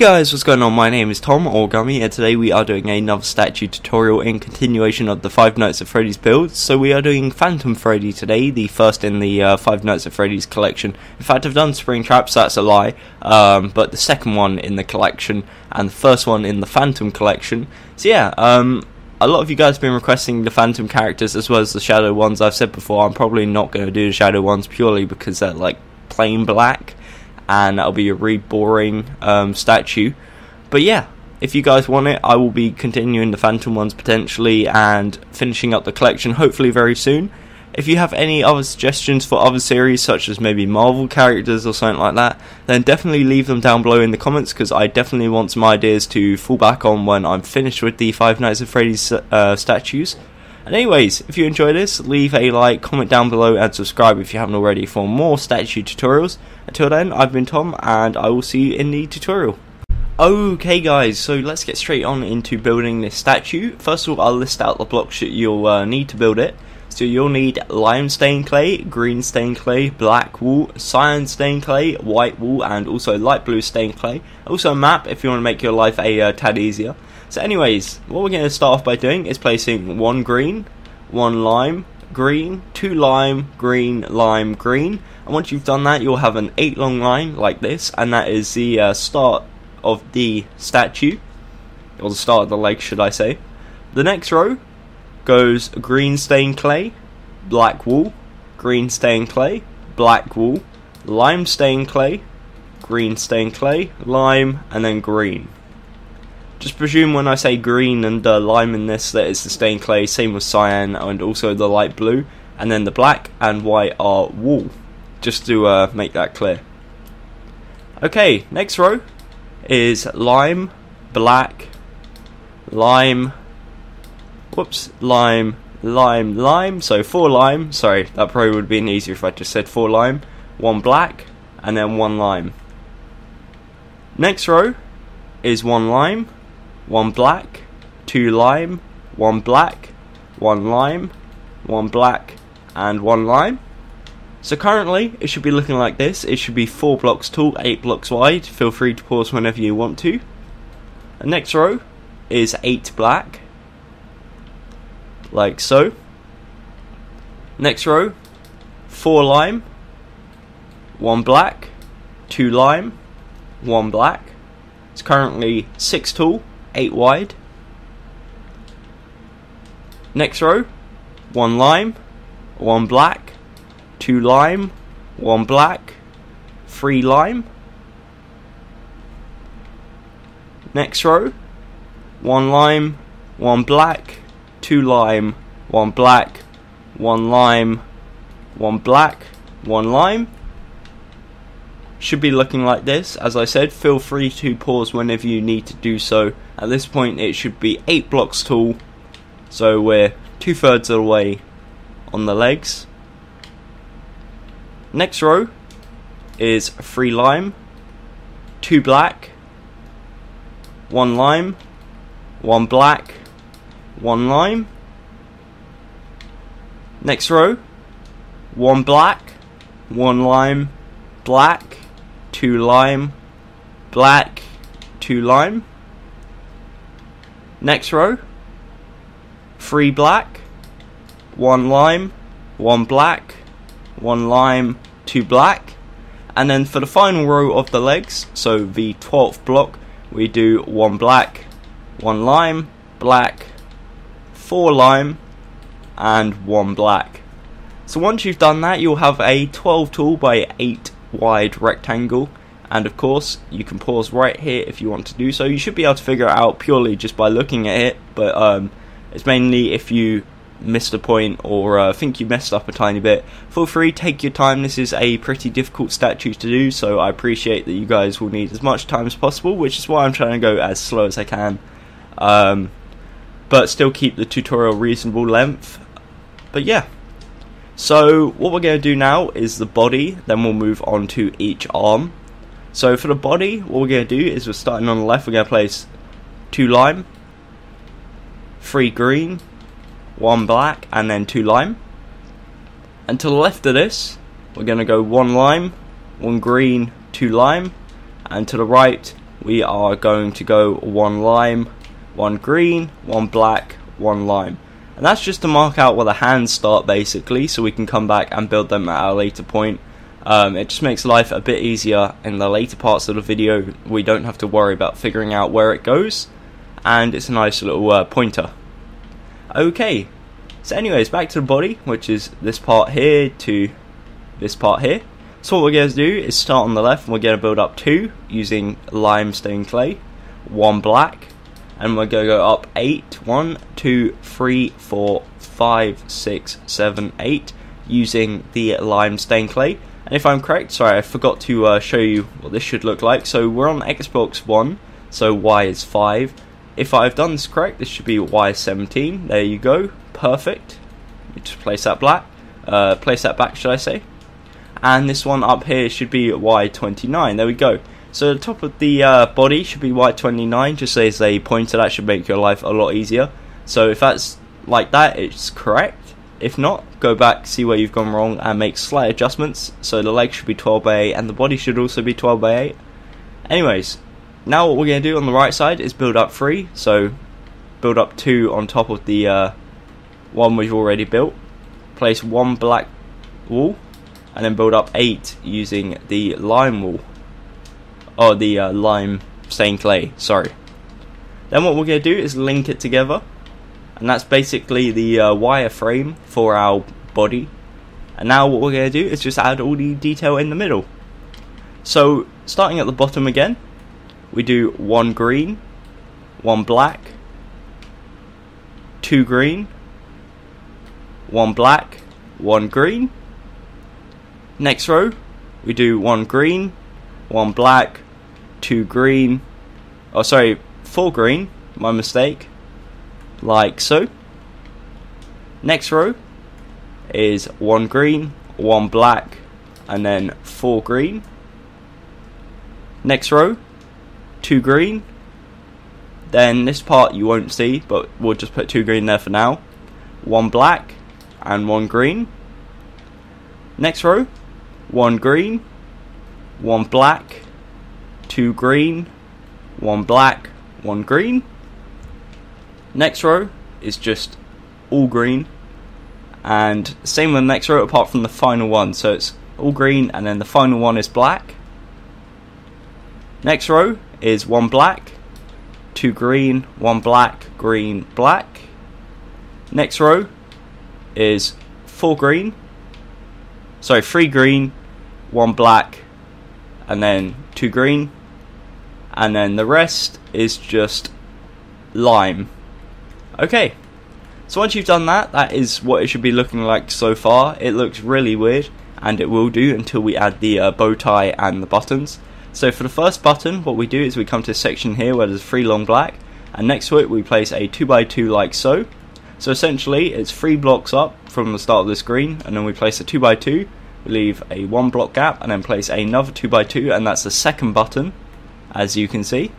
guys, what's going on? My name is Tom or Gummy and today we are doing another statue tutorial in continuation of the Five Nights at Freddy's builds. So we are doing Phantom Freddy today, the first in the uh, Five Nights at Freddy's collection. In fact, I've done Springtrap, so that's a lie, um, but the second one in the collection and the first one in the Phantom collection. So yeah, um, a lot of you guys have been requesting the Phantom characters as well as the Shadow ones. I've said before, I'm probably not going to do the Shadow ones purely because they're like plain black and that'll be a really boring um, statue. But yeah, if you guys want it, I will be continuing the Phantom ones potentially and finishing up the collection hopefully very soon. If you have any other suggestions for other series, such as maybe Marvel characters or something like that, then definitely leave them down below in the comments because I definitely want some ideas to fall back on when I'm finished with the Five Nights at Freddy's uh, statues. And anyways, if you enjoy this, leave a like, comment down below, and subscribe if you haven't already for more statue tutorials. Until then, I've been Tom, and I will see you in the tutorial. Okay guys, so let's get straight on into building this statue. First of all, I'll list out the blocks that you'll uh, need to build it. So you'll need lime clay, green stained clay, black wool, cyan stained clay, white wool, and also light blue stained clay. Also a map if you want to make your life a uh, tad easier. So anyways, what we're going to start off by doing is placing one green, one lime, green, two lime, green, lime, green. And once you've done that, you'll have an eight long line like this, and that is the uh, start of the statue, or the start of the leg, should I say. The next row goes green stained clay, black wool, green stained clay, black wool, lime stained clay, green stained clay, lime, and then green. Just presume when I say green and uh, lime in this that it's the stained clay, same with cyan and also the light blue, and then the black and white are wool, just to uh, make that clear. Okay, next row is lime, black, lime, whoops, lime, lime, lime, so four lime, sorry, that probably would have been easier if I just said four lime, one black, and then one lime. Next row is one lime, one black, two lime, one black, one lime, one black, and one lime. So currently, it should be looking like this. It should be 4 blocks tall, 8 blocks wide. Feel free to pause whenever you want to. The next row is 8 black, like so. Next row, 4 lime, 1 black, 2 lime, 1 black. It's currently 6 tall, 8 wide. Next row, 1 lime, 1 black, 2 lime, 1 black, 3 lime. Next row, 1 lime, 1 black, 2 lime, 1 black, 1 lime, 1 black, 1 lime should be looking like this. As I said, feel free to pause whenever you need to do so. At this point, it should be 8 blocks tall, so we're two thirds of the way on the legs. Next row is 3 lime, 2 black, 1 lime, 1 black, 1 lime. Next row, 1 black, 1 lime, black, two lime, black, two lime. Next row, three black, one lime, one black, one lime, two black. And then for the final row of the legs, so the 12th block, we do one black, one lime, black, four lime, and one black. So once you've done that, you'll have a 12 tall by 8 wide rectangle and of course you can pause right here if you want to do so. You should be able to figure it out purely just by looking at it but um, it's mainly if you missed a point or uh, think you messed up a tiny bit feel free take your time. This is a pretty difficult statue to do so I appreciate that you guys will need as much time as possible which is why I'm trying to go as slow as I can. Um, but still keep the tutorial reasonable length. But yeah. So what we're going to do now is the body, then we'll move on to each arm. So for the body, what we're going to do is we're starting on the left, we're going to place two lime, three green, one black, and then two lime. And to the left of this, we're going to go one lime, one green, two lime, and to the right, we are going to go one lime, one green, one black, one lime. And that's just to mark out where the hands start basically, so we can come back and build them at a later point. Um, it just makes life a bit easier in the later parts of the video. We don't have to worry about figuring out where it goes, and it's a nice little uh, pointer. Okay, so anyways, back to the body, which is this part here to this part here. So what we're going to do is start on the left, and we're going to build up two using lime stained clay, one black, and we're going to go up eight. One, two, three, four, five, six, seven, eight, using the lime stained clay. And if I'm correct, sorry, I forgot to uh, show you what this should look like. So we're on Xbox One, so Y is 5. If I've done this correct, this should be Y17. There you go, perfect. Just place that black, uh, place that back, should I say? And this one up here should be Y29. There we go. So the top of the uh, body should be Y29, just as a pointer. That should make your life a lot easier. So if that's like that, it's correct. If not, go back, see where you've gone wrong, and make slight adjustments. So the leg should be 12 by 8, and the body should also be 12 by 8. Anyways, now what we're going to do on the right side is build up 3. So build up 2 on top of the uh, one we've already built. Place one black wool, and then build up 8 using the lime wool or the uh, lime stained clay, sorry. Then what we're going to do is link it together, and that's basically the uh, wireframe for our body. And now what we're going to do is just add all the detail in the middle. So, starting at the bottom again, we do one green, one black, two green, one black, one green. Next row, we do one green, one black, two green, oh sorry, four green, my mistake, like so. Next row is one green, one black, and then four green. Next row, two green. Then this part you won't see, but we'll just put two green there for now. One black and one green. Next row, one green, one black, two green, one black, one green. Next row is just all green, and same with the next row apart from the final one. So it's all green, and then the final one is black. Next row is one black, two green, one black, green, black. Next row is four green, sorry, three green, one black, and then two green, and then the rest is just lime. Okay, so once you've done that, that is what it should be looking like so far. It looks really weird, and it will do until we add the uh, bow tie and the buttons. So for the first button, what we do is we come to a section here where there's three long black, and next to it we place a 2x2 like so. So essentially, it's three blocks up from the start of the screen, and then we place a 2x2, we leave a one block gap, and then place another 2x2, and that's the second button, as you can see.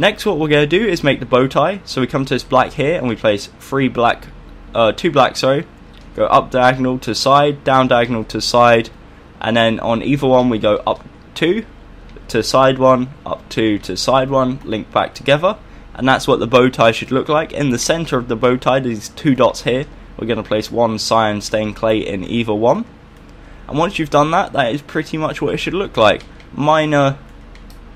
Next, what we're going to do is make the bow tie. So we come to this black here, and we place three black, uh, two black, sorry. Go up diagonal to side, down diagonal to side, and then on either one we go up two to side one, up two to side one, link back together. And that's what the bow tie should look like. In the center of the bow tie, these two dots here, we're going to place one cyan stained clay in either one. And once you've done that, that is pretty much what it should look like. Minor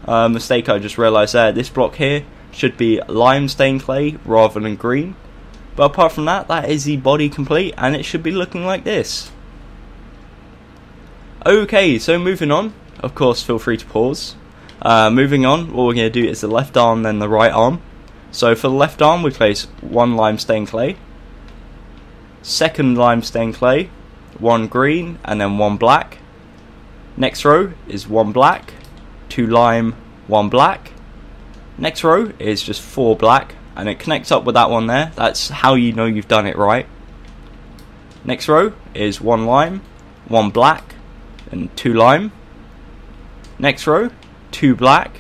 uh, mistake I just realised there, this block here should be lime clay rather than green. But apart from that, that is the body complete and it should be looking like this. Okay, so moving on, of course feel free to pause. Uh, moving on, what we're going to do is the left arm then the right arm. So for the left arm we place one lime clay, second lime clay, one green and then one black. Next row is one black, two lime, one black. Next row is just four black and it connects up with that one there. That's how you know you've done it right. Next row is one lime, one black, and two lime. Next row, two black,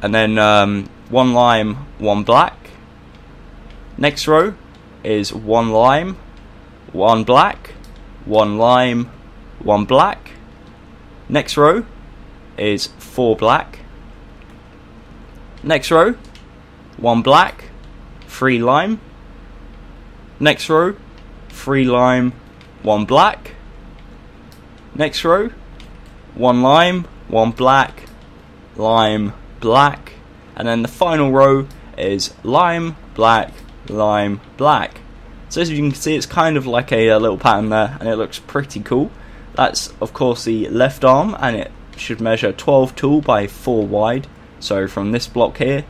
and then um, one lime, one black. Next row is one lime, one black, one lime, one black. Next row is 4 black. Next row, 1 black, 3 lime. Next row, 3 lime, 1 black. Next row, 1 lime, 1 black, lime, black. And then the final row is lime, black, lime, black. So as you can see, it's kind of like a, a little pattern there, and it looks pretty cool. That's of course the left arm, and it should measure 12 tall by 4 wide. So from this block here,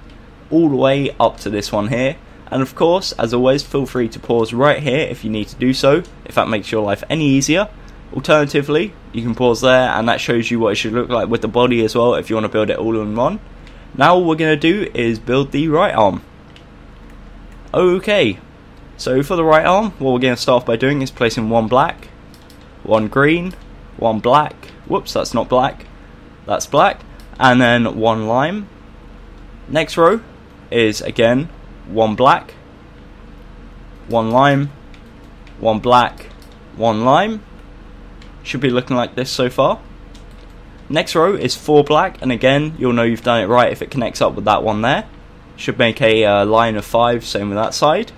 all the way up to this one here. And of course, as always, feel free to pause right here if you need to do so, if that makes your life any easier. Alternatively, you can pause there and that shows you what it should look like with the body as well if you want to build it all in one. Now all we're going to do is build the right arm. Okay, so for the right arm, what we're going to start off by doing is placing one black, one green, one black, whoops that's not black, that's black, and then one lime. Next row is again one black, one lime, one black, one lime. Should be looking like this so far. Next row is four black, and again, you'll know you've done it right if it connects up with that one there. Should make a uh, line of five, same with that side.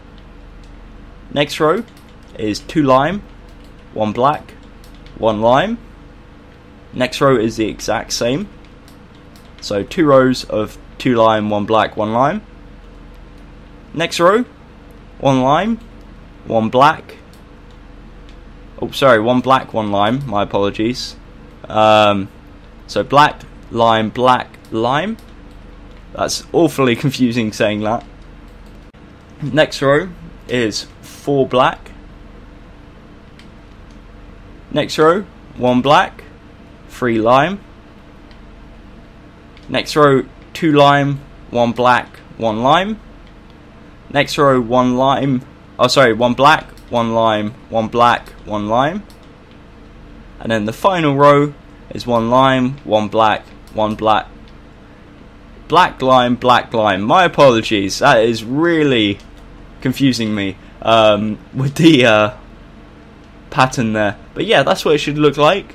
Next row is two lime, one black, one lime. Next row is the exact same. So two rows of two lime, one black, one lime. Next row, one lime, one black. Oh, sorry, one black, one lime. My apologies. Um, so black, lime, black, lime. That's awfully confusing saying that. Next row is four black. Next row, one black, three lime. Next row, two lime, one black, one lime. Next row, one lime, oh sorry, one black, one lime, one black, one lime. And then the final row is one lime, one black, one black, black lime, black lime. My apologies, that is really confusing me um, with the uh, pattern there. But yeah, that's what it should look like.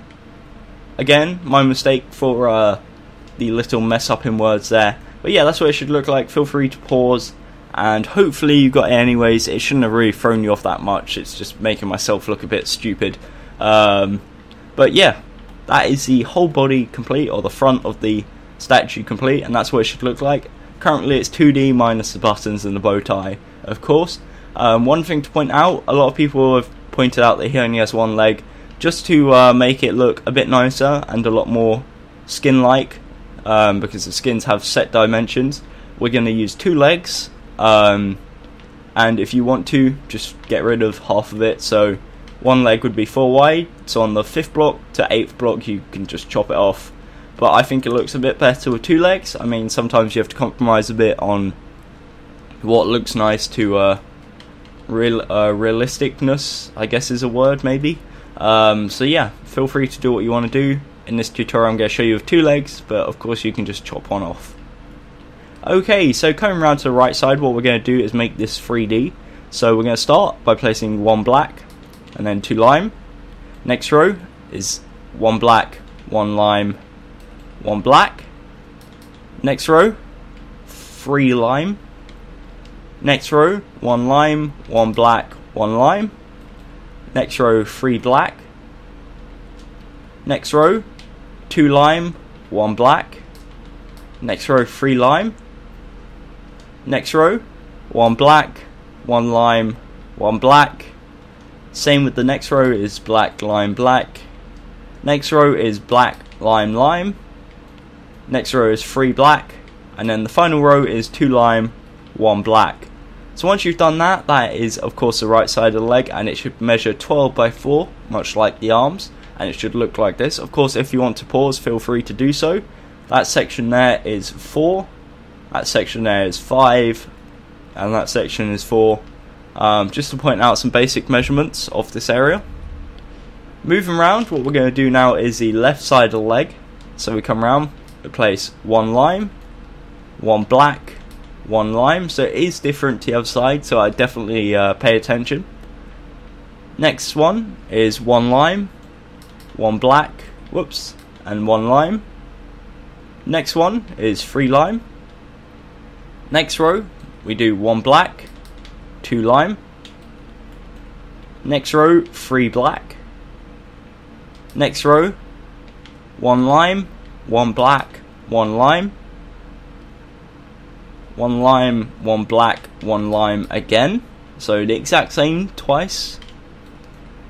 Again, my mistake for uh, the little mess up in words there. But yeah, that's what it should look like. Feel free to pause. And hopefully you got it anyways. It shouldn't have really thrown you off that much. It's just making myself look a bit stupid. Um, but yeah, that is the whole body complete, or the front of the statue complete, and that's what it should look like. Currently it's 2D minus the buttons and the bow tie, of course. Um, one thing to point out, a lot of people have pointed out that he only has one leg, just to uh, make it look a bit nicer and a lot more skin-like, um, because the skins have set dimensions. We're going to use two legs, um, and if you want to, just get rid of half of it. So one leg would be four wide, so on the fifth block to eighth block you can just chop it off. But I think it looks a bit better with two legs. I mean, sometimes you have to compromise a bit on what looks nice to uh, real uh, realisticness, I guess is a word maybe. Um, so yeah, feel free to do what you want to do. In this tutorial I'm going to show you with two legs, but of course you can just chop one off. Okay, so coming around to the right side, what we're going to do is make this 3D. So we're going to start by placing one black and then two lime. Next row is one black, one lime, one black. Next row, three lime. Next row, one lime, one black, one lime. Next row, three black. Next row, two lime, one black. Next row, three lime. Next row, one black, one lime, one black. Same with the next row is black, lime, black. Next row is black, lime, lime. Next row is three black. And then the final row is two lime, one black. So once you've done that, that is of course the right side of the leg and it should measure 12 by 4, much like the arms, and it should look like this. Of course, if you want to pause, feel free to do so. That section there is 4, that section there is 5, and that section is 4. Um, just to point out some basic measurements of this area. Moving around, what we're going to do now is the left side of the leg. So we come around, we place one lime, one black, one lime, so it is different to the other side, so I definitely uh, pay attention. Next one is one lime, one black, whoops, and one lime. Next one is three lime. Next row, we do one black, two lime. Next row, three black. Next row, one lime, one black, one lime. One lime, one black, one lime again. So the exact same twice.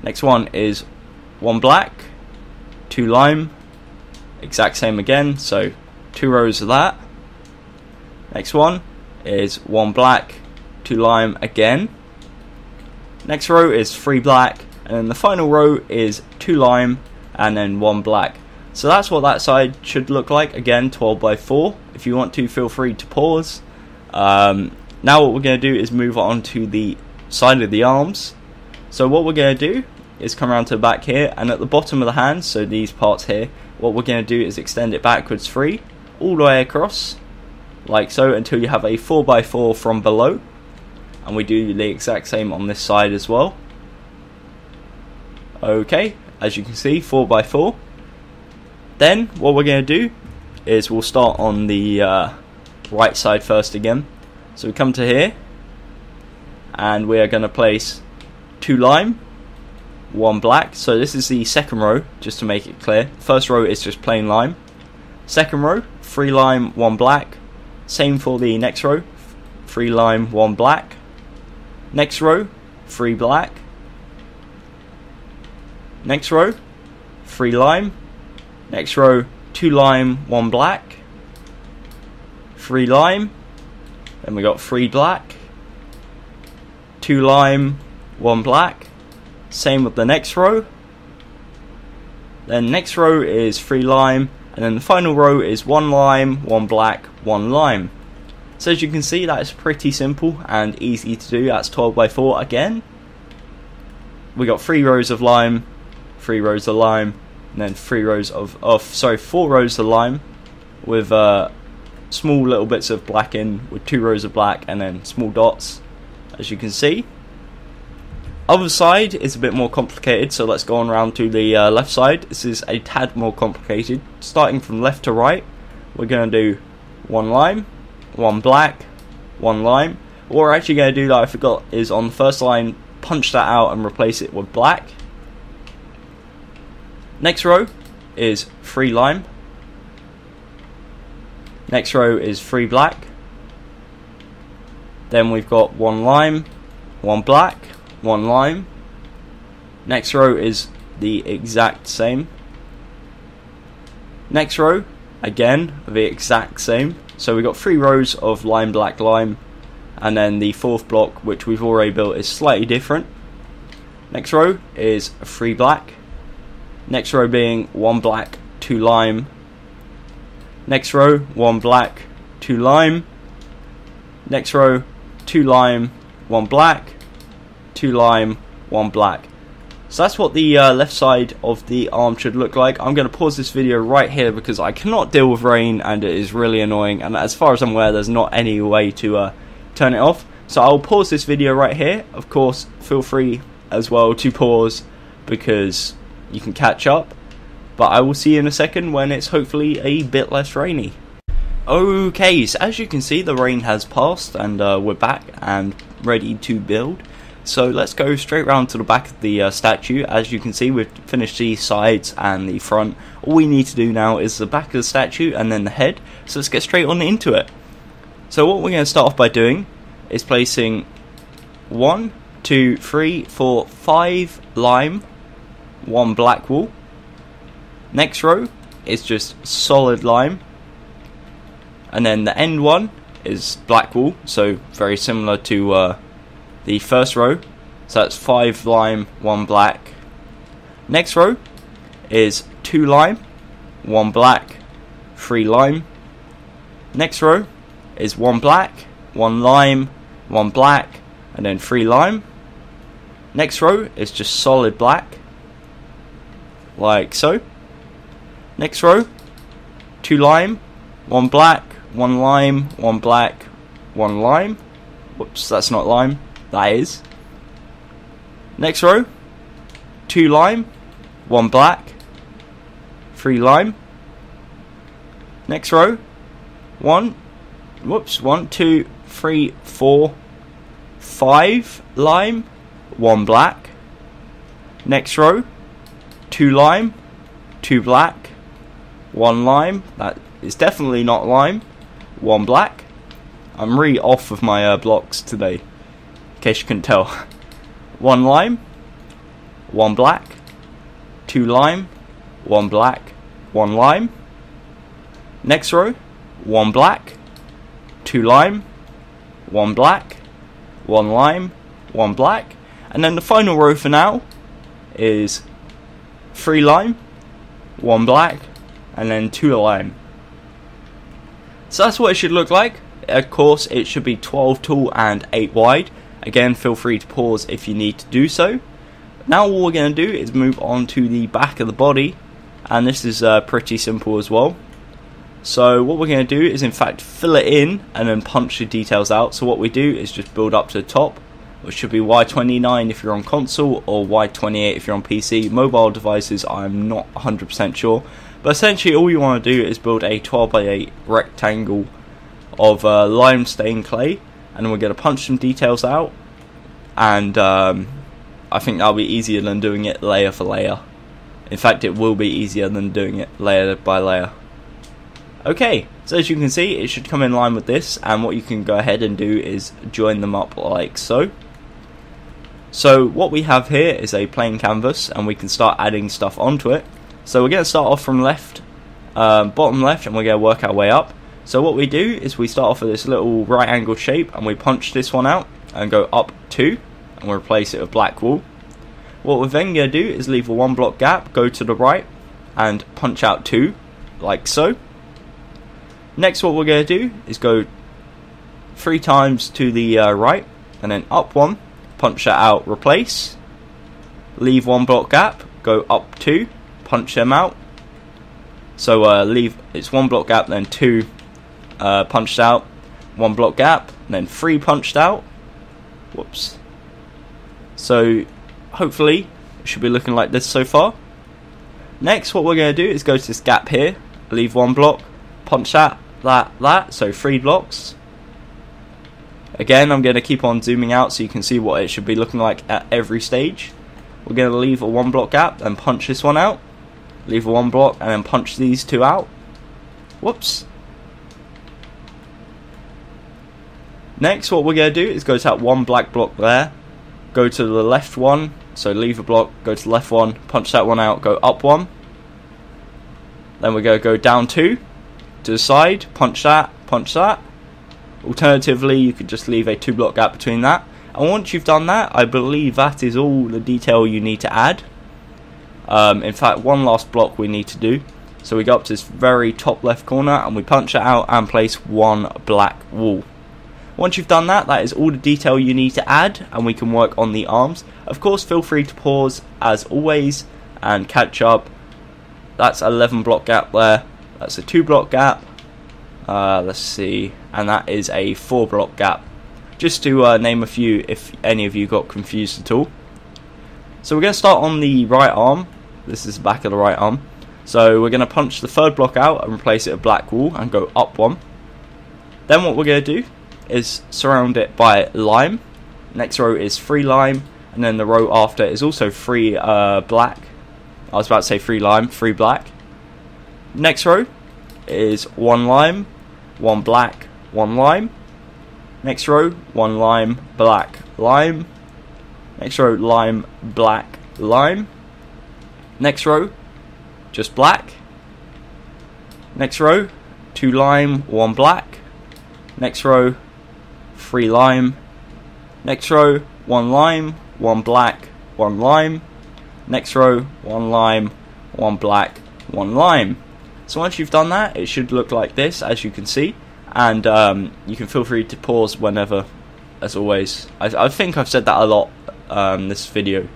Next one is one black, two lime, exact same again, so two rows of that. Next one is one black, two lime again. Next row is three black, and then the final row is two lime and then one black. So that's what that side should look like. Again, 12 by 4. If you want to, feel free to pause. Um, now what we're going to do is move on to the side of the arms. So what we're going to do is come around to the back here, and at the bottom of the hand, so these parts here, what we're going to do is extend it backwards free, all the way across, like so, until you have a 4x4 from below. And we do the exact same on this side as well. Okay, as you can see, 4x4. Then, what we're going to do is we'll start on the uh, right side first again. So we come to here, and we are going to place two lime, one black. So this is the second row, just to make it clear. First row is just plain lime. Second row, three lime, one black. Same for the next row, three lime, one black. Next row, three black. Next row, three lime. Next row, two lime, one black. Three lime. Then we got three black. Two lime, one black. Same with the next row. Then next row is three lime, and then the final row is one lime, one black, one lime. So as you can see, that is pretty simple and easy to do. That's 12 by 4 again. We got three rows of lime, three rows of lime, and then three rows of, of sorry, four rows of lime with uh, small little bits of black in, with two rows of black, and then small dots, as you can see. Other side is a bit more complicated, so let's go on around to the uh, left side. This is a tad more complicated. Starting from left to right, we're going to do one lime, one black, one lime. What we're actually going to do that I forgot is on the first line, punch that out and replace it with black. Next row is three lime. Next row is three black. Then we've got one lime, one black, one lime. Next row is the exact same. Next row, again, the exact same. So we've got three rows of lime, black, lime, and then the fourth block, which we've already built, is slightly different. Next row is three black. Next row being one black, two lime. Next row, one black, two lime. Next row, two lime, one black two lime, one black. So that's what the uh, left side of the arm should look like. I'm going to pause this video right here because I cannot deal with rain and it is really annoying. And as far as I'm aware, there's not any way to uh, turn it off. So I'll pause this video right here. Of course, feel free as well to pause because you can catch up. But I will see you in a second when it's hopefully a bit less rainy. Okay, so as you can see, the rain has passed and uh, we're back and ready to build. So let's go straight round to the back of the uh, statue. As you can see, we've finished the sides and the front. All we need to do now is the back of the statue and then the head. So let's get straight on into it. So what we're going to start off by doing is placing one, two, three, four, five lime, one black wool. Next row is just solid lime. And then the end one is black wool, so very similar to uh, the first row. So that's five lime, one black. Next row is two lime, one black, three lime. Next row is one black, one lime, one black, and then three lime. Next row is just solid black, like so. Next row, two lime, one black, one lime, one black, one lime. Whoops, that's not lime that is. Next row, two lime, one black, three lime. Next row, one, whoops, one, two, three, four, five lime, one black. Next row, two lime, two black, one lime. That is definitely not lime. One black. I'm really off with my uh, blocks today, in case you couldn't tell. one lime, one black, two lime, one black, one lime. Next row, one black, two lime, one black, one lime, one black, and then the final row for now is three lime, one black, and then two lime. So that's what it should look like. Of course, it should be 12 tall and 8 wide. Again, feel free to pause if you need to do so. Now all we're going to do is move on to the back of the body, and this is uh, pretty simple as well. So what we're going to do is in fact fill it in and then punch the details out. So what we do is just build up to the top, which should be Y29 if you're on console or Y28 if you're on PC. Mobile devices I'm not 100% sure. But essentially all you want to do is build a 12 by 8 rectangle of uh, lime clay and we're going to punch some details out and um, I think that'll be easier than doing it layer for layer. In fact it will be easier than doing it layer by layer. Okay, so as you can see, it should come in line with this, and what you can go ahead and do is join them up like so. So what we have here is a plain canvas, and we can start adding stuff onto it. So we're going to start off from left, um, bottom left, and we're going to work our way up. So what we do is we start off with this little right angled shape, and we punch this one out, and go up two, and we'll replace it with black wool. What we're then going to do is leave a one block gap, go to the right, and punch out two, like so. Next what we're going to do is go three times to the uh, right and then up one, punch that out, replace, leave one block gap, go up two, punch them out. So uh, leave it's one block gap, then two uh, punched out, one block gap, then three punched out. Whoops. So hopefully it should be looking like this so far. Next what we're going to do is go to this gap here, leave one block, punch that, that, that, so three blocks. Again, I'm going to keep on zooming out so you can see what it should be looking like at every stage. We're going to leave a one block gap and punch this one out. Leave one block and then punch these two out. Whoops. Next, what we're going to do is go to that one black block there. Go to the left one, so leave a block, go to the left one, punch that one out, go up one. Then we're going to go down two, to the side, punch that, punch that. Alternatively, you could just leave a two block gap between that. And once you've done that, I believe that is all the detail you need to add. Um, in fact, one last block we need to do. So we go up to this very top left corner and we punch it out and place one black wool. Once you've done that, that is all the detail you need to add and we can work on the arms. Of course, feel free to pause as always and catch up. That's 11 block gap there. That's a two block gap. Uh, let's see, and that is a four block gap. Just to uh, name a few if any of you got confused at all. So we're going to start on the right arm. This is the back of the right arm. So we're going to punch the third block out and replace it with black wool and go up one. Then what we're going to do is surround it by lime. Next row is free lime, and then the row after is also free uh, black. I was about to say free lime, free black. Next row is one lime, one black, one lime. Next row, one lime, black, lime. Next row, lime, black, lime. Next row, just black. Next row, two lime, one black. Next row, three lime. Next row, one lime, one black, one lime. Next row, one lime, one black, one lime. So once you've done that, it should look like this, as you can see, and um, you can feel free to pause whenever, as always. I, I think I've said that a lot um, this video,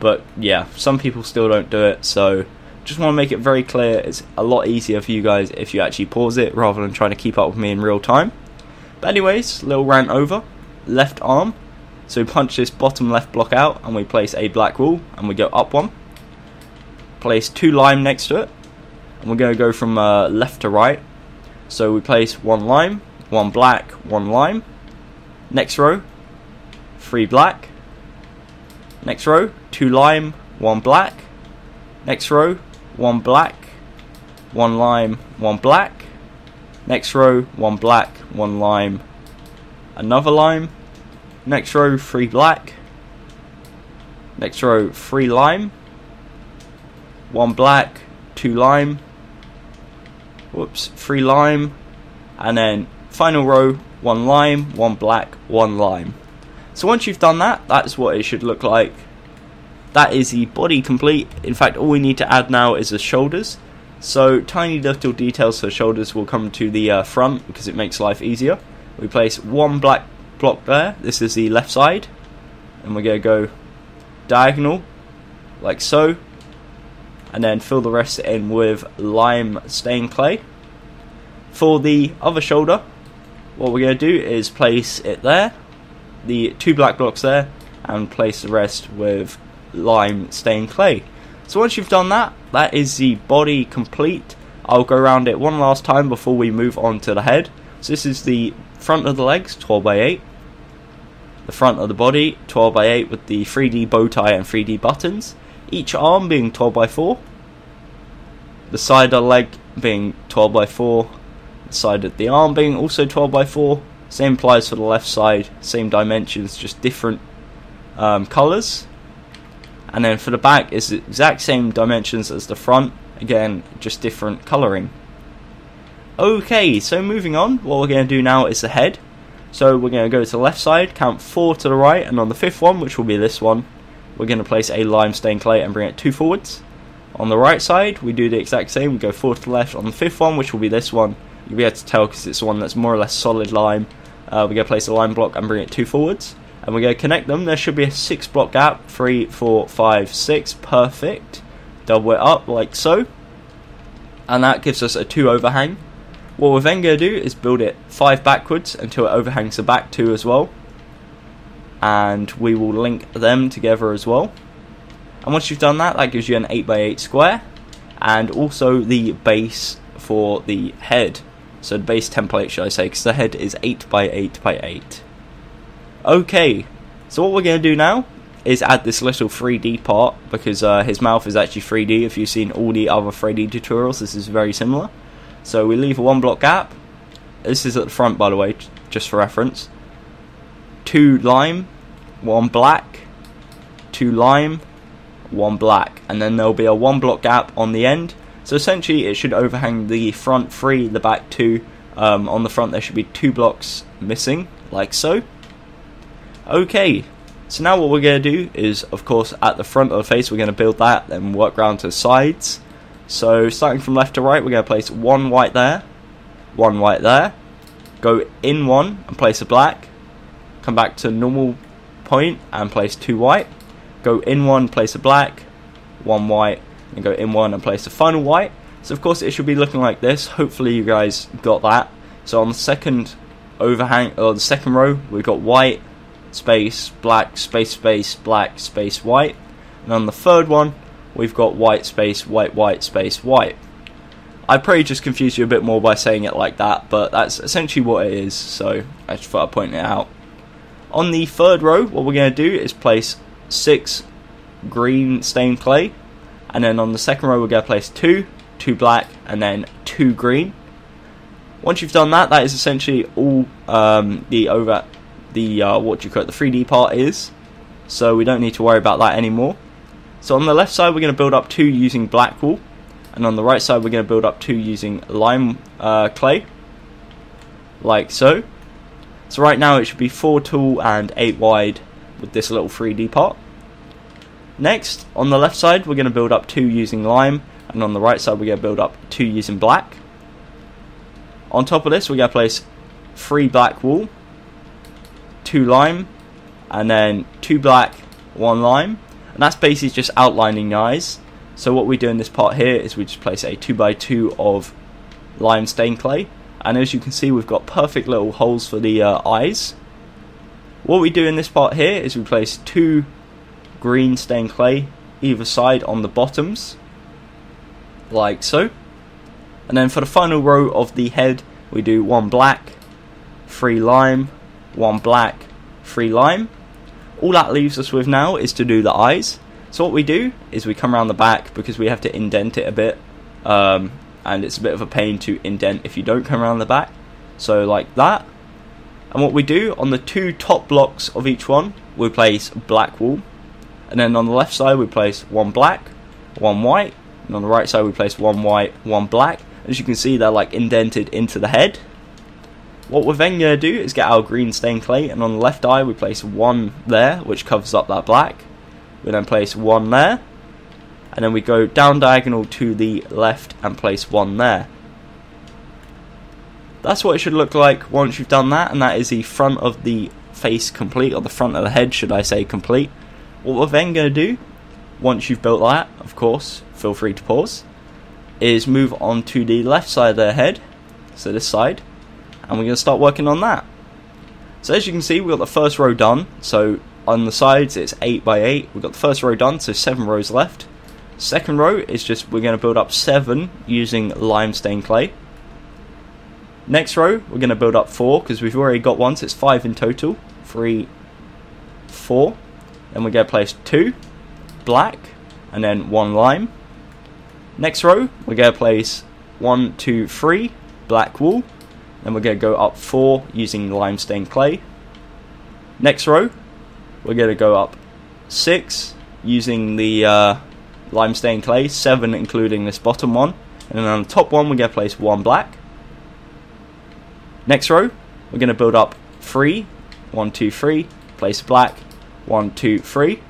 but yeah, some people still don't do it, so just want to make it very clear, it's a lot easier for you guys if you actually pause it, rather than trying to keep up with me in real time. But anyways, little rant over, left arm, so we punch this bottom left block out, and we place a black wool, and we go up one. Place two lime next to it, and we're going to go from uh, left to right So we place one lime, one black, one lime. Next row, three black. Next row, two lime, one black. Next row, one black, one lime, one black. Next row, one black, one lime, another lime. Next row, three black. Next row, three lime, one black, two lime. Whoops, three lime, and then final row, one lime, one black, one lime. So once you've done that, that's what it should look like. That is the body complete. In fact, all we need to add now is the shoulders. So tiny little details for shoulders will come to the uh, front because it makes life easier. We place one black block there. This is the left side. And we're going to go diagonal, like so. And then fill the rest in with lime stained clay. For the other shoulder, what we're going to do is place it there, the two black blocks there, and place the rest with lime stained clay. So once you've done that, that is the body complete. I'll go around it one last time before we move on to the head. So this is the front of the legs, 12 by 8. The front of the body, 12 by 8 with the 3D bow tie and 3D buttons. Each arm being 12 by 4. The side of the leg being 12 by 4. The side of the arm being also 12 by 4. Same applies for the left side, same dimensions, just different um, colours and then for the back it's the exact same dimensions as the front. Again just different colouring. Okay so moving on what we're going to do now is the head. So we're going to go to the left side count four to the right and on the fifth one which will be this one we're going to place a lime stained clay and bring it two forwards. On the right side we do the exact same we go four to the left. On the fifth one which will be this one you'll be able to tell because it's the one that's more or less solid lime uh, we're going to place a lime block and bring it two forwards and we're going to connect them. There should be a six block gap, three, four, five, six, perfect. Double it up like so, and that gives us a two overhang. What we're then going to do is build it five backwards until it overhangs the back two as well, and we will link them together as well. And once you've done that, that gives you an 8x8 square, and also the base for the head. So the base template, should I say, because the head is 8x8x8. Okay, so what we're going to do now is add this little 3D part because uh, his mouth is actually 3D. If you've seen all the other 3D tutorials, this is very similar. So we leave a one block gap. This is at the front, by the way, just for reference. Two lime, one black, two lime, one black, and then there'll be a one block gap on the end. So essentially, it should overhang the front three, the back two. Um, on the front, there should be two blocks missing, like so. Okay, so now what we're going to do is, of course, at the front of the face, we're going to build that, then work around to the sides. So starting from left to right, we're going to place one white there, one white there, go in one and place a black, come back to normal point and place two white, go in one, place a black, one white, and go in one and place the final white. So of course it should be looking like this. Hopefully you guys got that. So on the second overhang or the second row, we've got white, space, black, space, space, black, space, white. And on the third one, we've got white, space, white, white, space, white. I probably just confused you a bit more by saying it like that, but that's essentially what it is, so I just thought I'd point it out. On the third row, what we're going to do is place six green stained clay, and then on the second row, we're going to place two, two black, and then two green. Once you've done that, that is essentially all um, the over the uh, what you call it, the 3D part is. So we don't need to worry about that anymore. So on the left side we're going to build up two using black wool, and on the right side we're going to build up two using lime uh, clay, like so. So right now it should be 4 tall and 8 wide with this little 3D part. Next, on the left side we're going to build up two using lime, and on the right side we're going to build up two using black. On top of this we're going to place three black wool, two lime, and then two black, one lime. And that's basically just outlining the eyes. So what we do in this part here is we just place a 2x2 of lime stain clay. And as you can see, we've got perfect little holes for the uh, eyes. What we do in this part here is we place two green stained clay either side on the bottoms, like so. And then for the final row of the head, we do one black, three lime, one black, three lime. All that leaves us with now is to do the eyes. So what we do is we come around the back because we have to indent it a bit, um, and it's a bit of a pain to indent if you don't come around the back. So like that. And what we do on the two top blocks of each one, we place black wool, and then on the left side we place one black, one white, and on the right side we place one white, one black. As you can see, they're like indented into the head. What we're then going to do is get our green stained clay, and on the left eye we place one there, which covers up that black. We then place one there, and then we go down diagonal to the left and place one there. That's what it should look like once you've done that, and that is the front of the face complete, or the front of the head, should I say, complete. What we're then going to do, once you've built that, of course, feel free to pause, is move on to the left side of their head, so this side, and we're going to start working on that. So as you can see, we've got the first row done, so on the sides it's 8 by 8 we've got the first row done, so 7 rows left. Second row is just, we're going to build up 7 using lime stained clay. Next row, we're going to build up 4, because we've already got one, so it's 5 in total. 3, 4. Then we're going to place 2, black, and then 1 lime. Next row, we're going to place 1, 2, 3, black wool. Then we're going to go up 4 using lime stained clay. Next row, we're going to go up 6 using the uh, lime stained clay, 7 including this bottom one. And then on the top one, we're going to place 1 black. Next row, we're going to build up 3, 1, 2, 3, place black, 1, 2, 3.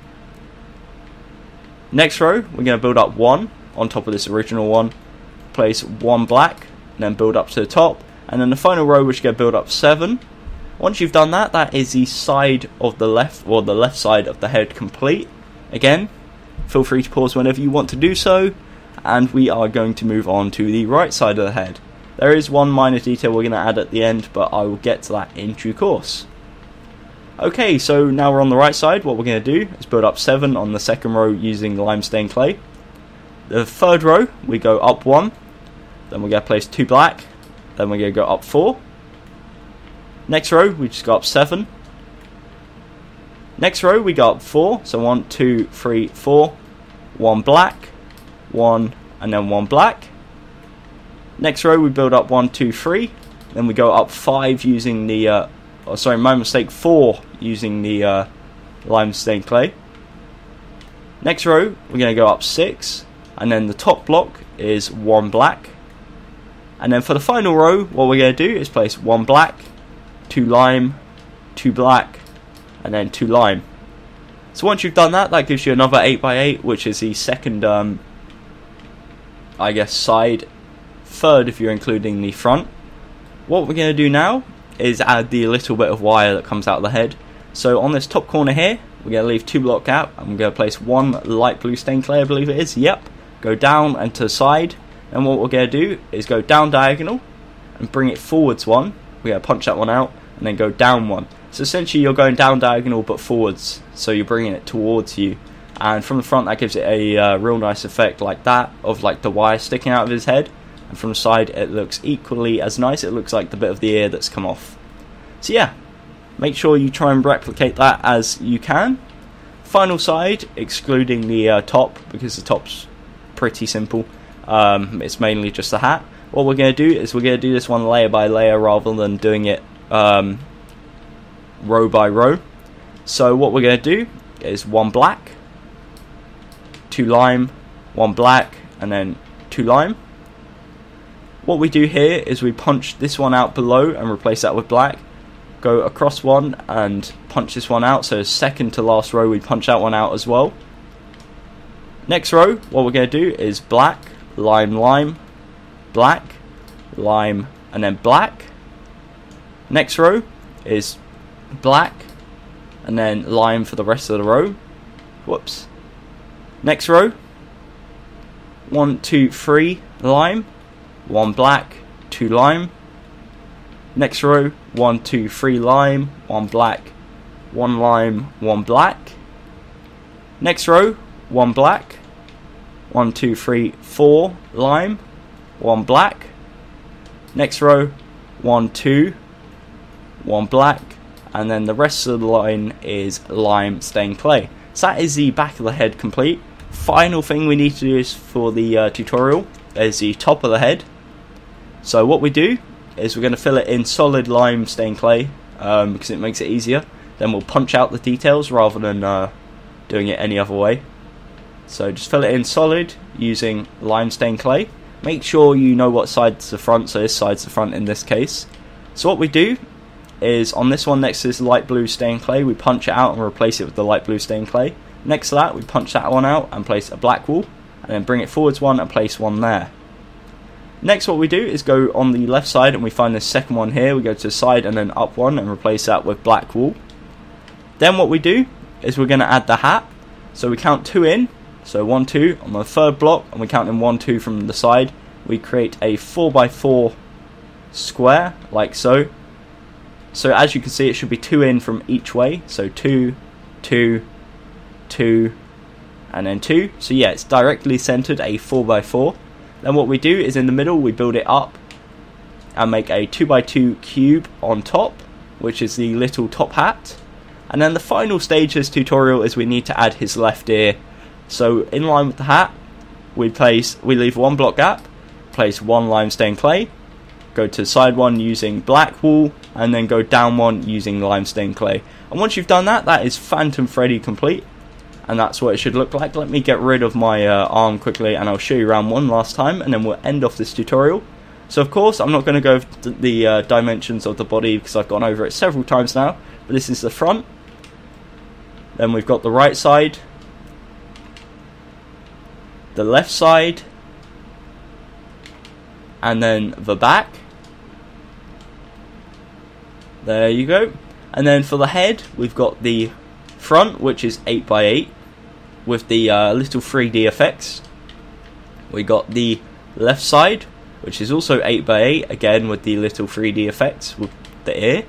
Next row, we're going to build up 1 on top of this original one, place 1 black, and then build up to the top. And then the final row, going to build up 7. Once you've done that, that is the side of the left, or the left side of the head complete. Again, feel free to pause whenever you want to do so. And we are going to move on to the right side of the head. There is one minor detail we're going to add at the end, but I will get to that in due course. Okay, so now we're on the right side. What we're going to do is build up 7 on the second row using lime stained clay. The third row, we go up 1, then we're going to place 2 black, then we're going to go up 4. Next row, we just go up 7. Next row, we go up 4, so 1, 2, 3, 4. 1 black, 1, and then 1 black. Next row, we build up 1, 2, 3. Then we go up 5 using the, uh, oh, sorry, my mistake, 4 using the uh, lime stained clay. Next row, we're going to go up 6. And then the top block is 1 black. And then for the final row, what we're going to do is place 1 black, 2 lime, 2 black, and then 2 lime. So once you've done that, that gives you another 8x8, which is the second, um, I guess, side third if you're including the front. What we're going to do now is add the little bit of wire that comes out of the head. So on this top corner here, we're going to leave two block gap. I'm going to place one light blue stained clay, I believe it is. Yep. Go down and to the side. And what we're going to do is go down diagonal and bring it forwards one. We're going to punch that one out and then go down one. So essentially you're going down diagonal but forwards. So you're bringing it towards you. And from the front that gives it a uh, real nice effect like that of like the wire sticking out of his head and from the side it looks equally as nice. It looks like the bit of the ear that's come off. So yeah, make sure you try and replicate that as you can. Final side, excluding the uh, top because the top's pretty simple. Um, it's mainly just the hat. What we're going to do is we're going to do this one layer by layer rather than doing it um, row by row. So what we're going to do is one black, two lime, one black, and then two lime. What we do here is we punch this one out below and replace that with black. Go across one and punch this one out. So second to last row we punch that one out as well. Next row, what we're going to do is black, lime, lime, black, lime, and then black. Next row is black, and then lime for the rest of the row. Whoops. Next row, one, two, three, lime, one black, two lime. Next row, one, two, three lime, one black, one lime, one black. Next row, one black, one, two, three, four lime, one black. Next row, one two, one black, and then the rest of the line is lime stained clay. So that is the back of the head complete. Final thing we need to do is for the uh, tutorial is the top of the head. So what we do is we're going to fill it in solid lime stained clay um, because it makes it easier. Then we'll punch out the details rather than uh, doing it any other way. So just fill it in solid using lime stained clay. Make sure you know what side's the front, so this side's the front in this case. So what we do is on this one next to this light blue stained clay, we punch it out and replace it with the light blue stained clay. Next to that, we punch that one out and place a black wool, and then bring it forwards one and place one there. Next, what we do is go on the left side and we find this second one here. We go to the side and then up one and replace that with black wool. Then what we do is we're going to add the hat. So we count two in, so one, two on the third block, and we count in one, two from the side. We create a 4x4 square, like so. So as you can see, it should be two in from each way. So two, two, two, and then two. So yeah, it's directly centered a 4x4. Then what we do is in the middle, we build it up and make a 2x2 cube on top, which is the little top hat. And then the final stage of this tutorial is we need to add his left ear. So in line with the hat, we place we leave one block gap, place one lime stained clay, go to side one using black wool, and then go down one using lime stained clay. And once you've done that, that is Phantom Freddy complete. And that's what it should look like. Let me get rid of my uh, arm quickly and I'll show you around one last time and then we'll end off this tutorial. So of course, I'm not going to go over the uh, dimensions of the body because I've gone over it several times now. But this is the front. Then we've got the right side. The left side. And then the back. There you go. And then for the head, we've got the front, which is 8x8, with the uh, little 3D effects. We got the left side, which is also 8x8, again with the little 3D effects with the ear.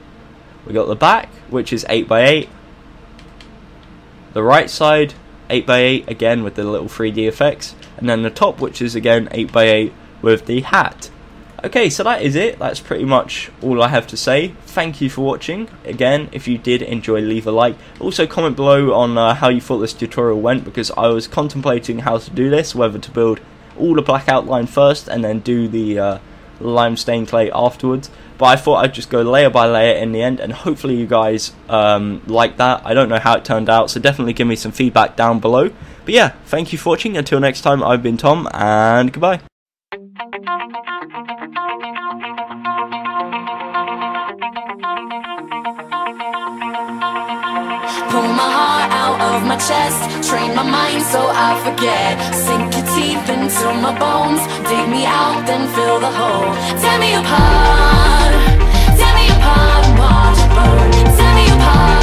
We got the back, which is 8x8. The right side, 8x8, again with the little 3D effects. And then the top, which is again 8x8 with the hat. Okay, so that is it. That's pretty much all I have to say. Thank you for watching. Again, if you did enjoy, leave a like. Also, comment below on uh, how you thought this tutorial went because I was contemplating how to do this, whether to build all the black outline first and then do the uh, lime stain clay afterwards. But I thought I'd just go layer by layer in the end, and hopefully you guys um, like that. I don't know how it turned out, so definitely give me some feedback down below. But yeah, thank you for watching. Until next time, I've been Tom, and goodbye. Pull my heart out of my chest Train my mind so I forget Sink your teeth into my bones Dig me out, then fill the hole Tear me apart Apart watch it burn Tear me apart